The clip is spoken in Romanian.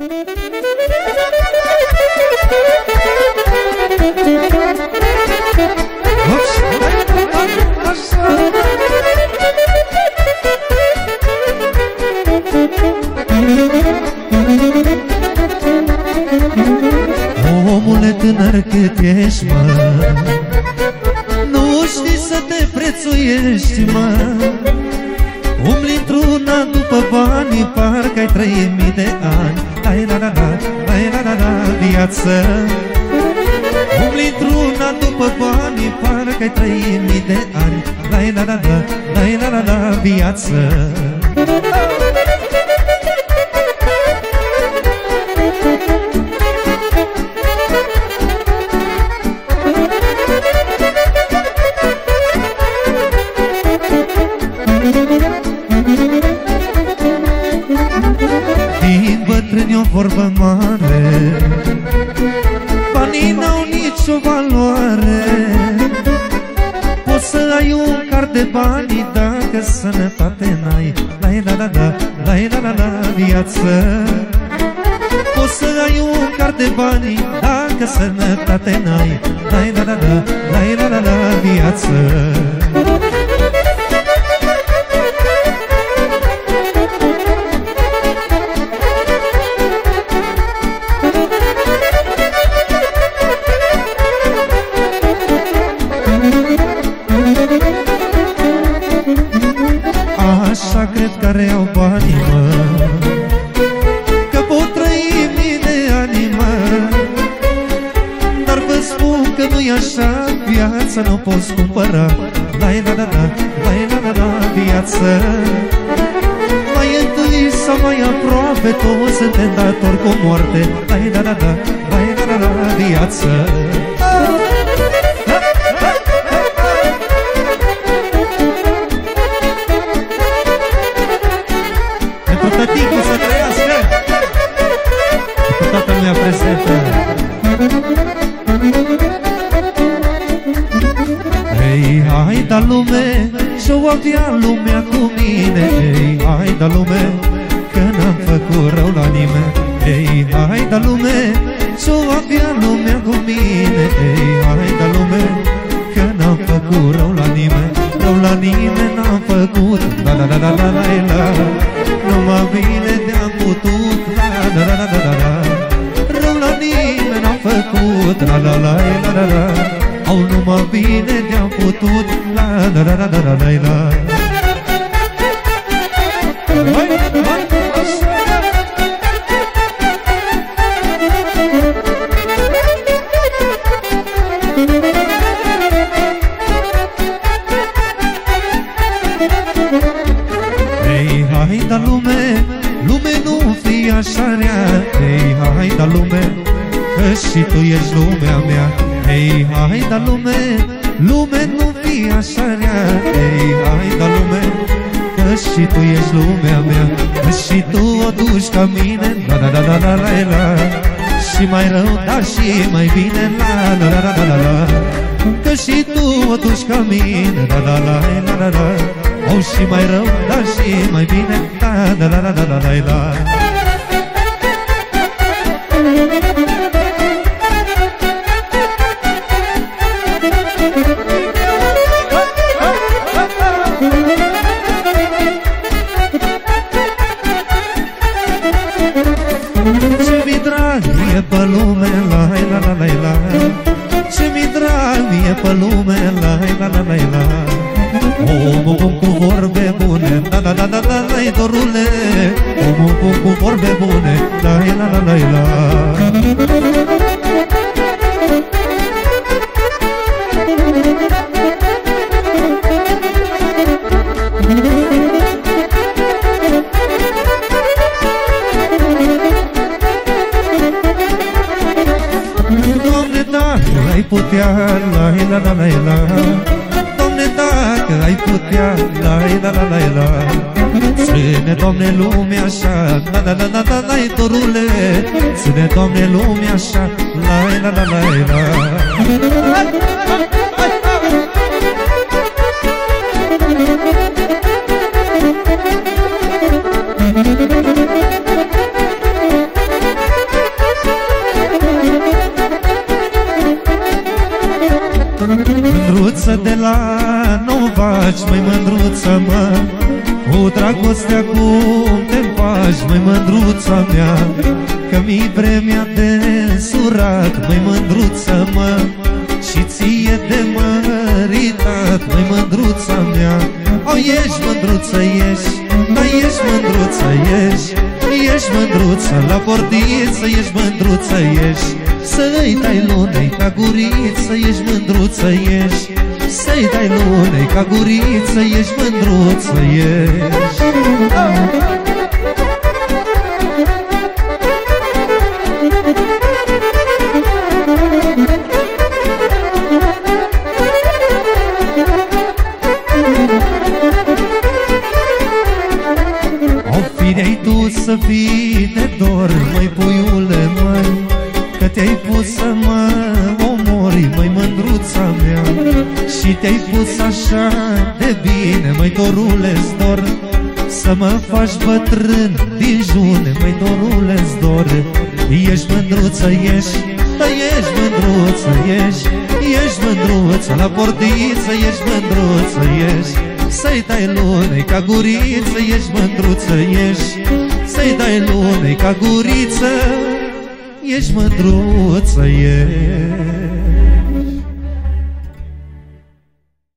Omule tânăr cât ești, mă? Nu știi să te prețuiești, mă? Umbli într-una după bani Parcă ai trăit mii de ani. Lai la la la, lai la la la viață Umbli într-una după bani Parcă ai trăit mii de ani Lai la la la, lai la la la viață ai un card de bani Dacă sănătate n-ai. La la la la, la la la la viață. Poți să ai un card de bani Dacă sănătate n-ai. La la la la, la la la la viață Așa cred care au banii, mă. Că pot trăi mii de ani, mă Dar vă spun că nu-i așa Viața nu poți cumpăra. La la la la, la la la la viață. Mai întâi sau mai aproape Toți suntem datori cu moarte. La la la la, la la la la viață Și-o avea lumea cu mine. Hei, hai da lume Că n-am făcut rău la nimeni. Hei, hai da lume Și-o avea lumea cu mine. Hei, hai da lume Că n-am făcut rău la nimeni. Rău la nimeni n-am făcut. La la la la la la la. Numai bine de-am putut. La la la la la la la Rău la nimeni n-am făcut. La la la la la la Au numai bine de-am putut. La la la la la la la la. Hai, hai, așa. Ei, hai da lume, lume nu fi așa rea. Ei, hai da lume, că și tu ești lumea mea Ei, hai da lume, lume nu fi așa rea Ei, hai da lume, că și tu ești lumea mea Că și tu o duci ca mine, la la la la la la la Și mai rău, dar și mai bine, la la la la la la la Că și tu o duci ca mine, la la la la la la au și mai rău, dar și mai bine La la la la la la la la Ce mi drag e pe lume, la la la la la. Ce mi drag e pe lume, la la la la la. Omul bun cu vorbe bune, la la la la la la dorule. Omul bun cu vorbe bune, la la la la la dacă ai putea, la la la la la Doamne, dacă ai putea, la la la la la Ține, Doamne, lumea așa, la la la la la la dorule Ține, Doamne, lumea așa, la la la la la Novaci, mai mândruță mă Cu dragostea cum te faci, mai mândruța mea Că mi vremea de surat, mai mândruță mă Și ție de măritat, mai mândruța mea. O, ești mândruță, ești, da ești mândruță, ești Ești mândruță, la portiță, ești mândruță, ești. Să-i dai lunei ca guriță, ești mândruță, ești Să-i dai lunei ca guriță, ești mândruță, ești. O firei tu să fii de dor, măi puiule, măi Că te-ai pus să mă Și te-ai pus așa de bine, măi dorule dor Să mă faci bătrân din june, măi dorule dor Ești mândruță, ești, da ești mândruță, ești Ești mândruță, la portiță, ești mândruță, ești. Să-i dai lunei ca guriță, ești mândruță, ești. Să-i dai lunei ca guriță Ești mădruță, ești